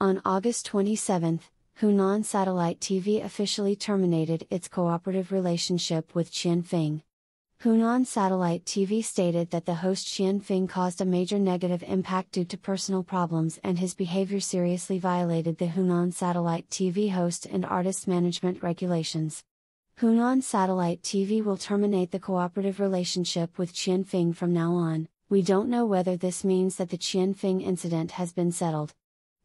On August 27, Hunan Satellite TV officially terminated its cooperative relationship with Qian Feng. Hunan Satellite TV stated that the host Qian Feng caused a major negative impact due to personal problems and his behavior seriously violated the Hunan Satellite TV host and artist management regulations. Hunan Satellite TV will terminate the cooperative relationship with Qian Feng from now on. We don't know whether this means that the Qian Feng incident has been settled.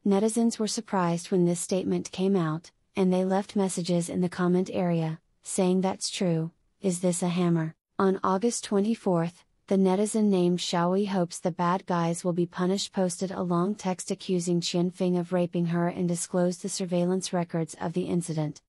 Netizens were surprised when this statement came out, and they left messages in the comment area, saying that's true, is this a hammer? On August 24, the netizen named Xiaoyi hopes the bad guys will be punished posted a long text accusing Qian Feng of raping her and disclosed the surveillance records of the incident.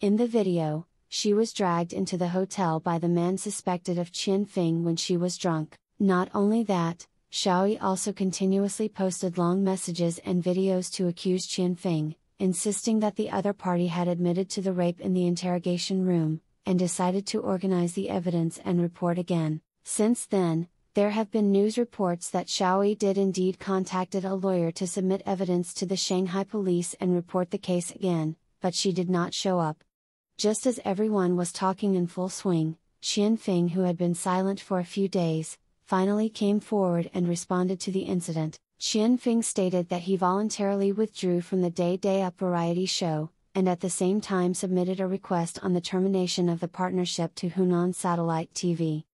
In the video, she was dragged into the hotel by the man suspected of Qian Feng when she was drunk. Not only that, Xiaoyi also continuously posted long messages and videos to accuse Qian Feng, insisting that the other party had admitted to the rape in the interrogation room, and decided to organize the evidence and report again. Since then, there have been news reports that Xiaoyi did indeed contacted a lawyer to submit evidence to the Shanghai police and report the case again, but she did not show up. Just as everyone was talking in full swing, Qian Feng, who had been silent for a few days, finally came forward and responded to the incident. Qian Feng stated that he voluntarily withdrew from the Day Day Up variety show, and at the same time submitted a request on the termination of the partnership to Hunan Satellite TV.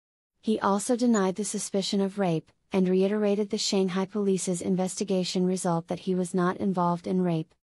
He also denied the suspicion of rape, and reiterated the Shanghai police's investigation result that he was not involved in rape.